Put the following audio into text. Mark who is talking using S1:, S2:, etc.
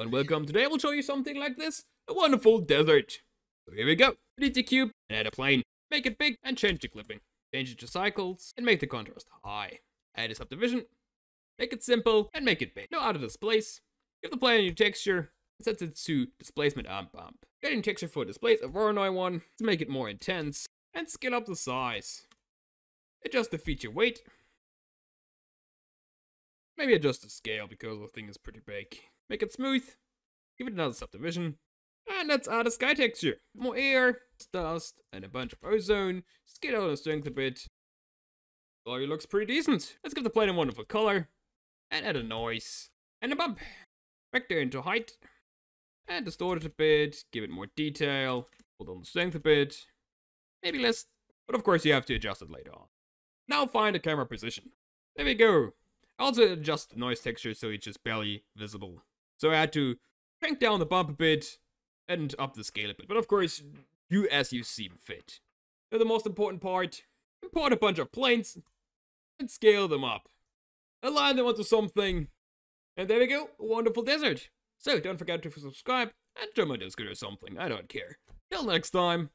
S1: And welcome, today I will show you something like this, a wonderful desert. So here we go, delete the cube and add a plane, make it big and change the clipping. Change it to cycles and make the contrast high. Add a subdivision, make it simple and make it big. No auto displace, give the plane a new texture, set it to displacement amp bump. Get a texture for displace a Voronoi one to make it more intense, and scale up the size. Adjust the feature weight, Maybe adjust the scale because the thing is pretty big. Make it smooth. Give it another subdivision. And let's add a sky texture. More air, dust, and a bunch of ozone. Scale out the strength a bit. Oh, Glory looks pretty decent. Let's give the plane a wonderful color. And add a noise. And a bump. Vector into height. And distort it a bit. Give it more detail. Hold on the strength a bit. Maybe less. But of course you have to adjust it later on. Now find a camera position. There we go. I also adjust the noise texture so it's just barely visible. So I had to crank down the bump a bit and up the scale a bit. But of course, you as you seem fit. Now the most important part, import a bunch of planes and scale them up. Align them onto something. And there we go, a wonderful desert. So don't forget to subscribe and join my Discord or something, I don't care. Till next time.